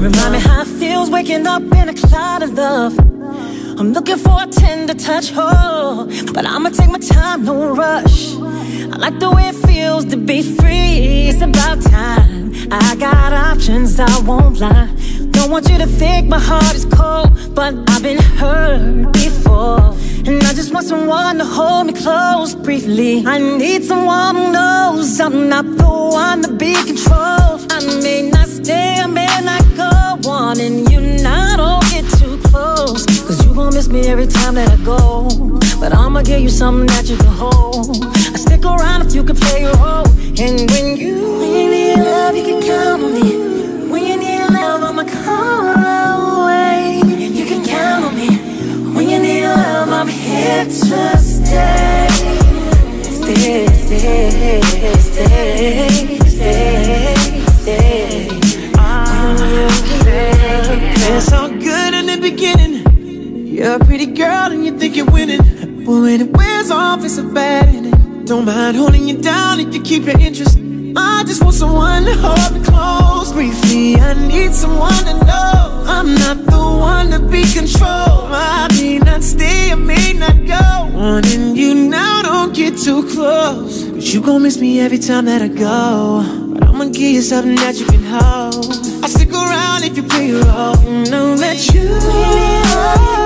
remind me how it feels waking up in a cloud of love. I'm looking for a tender touch, oh, but I'ma take my time, no rush. I like the way it feels to be free. It's about time. I got options, I won't lie. Don't want you to think my heart is cold, but I've been hurt want someone to hold me close briefly. I need someone who knows I'm not the one to be controlled. I may not stay, I may not go and you now don't get too close. Cause you gon' miss me every time that I go. But I'ma give you something that you can hold. It's all good in the beginning. You're a pretty girl and you think you're winning. But when it wears off, it's a bad ending. Don't mind holding you down if you keep your interest. I just want someone to hold me close briefly. I need someone to know I'm not the one to be controlled. I may not stay, I may not go. Wanting you now, don't get too close. Cause you gon' miss me every time that I go. But I'ma give you something that you can hold. I'll stick around if you play your role. Know that you.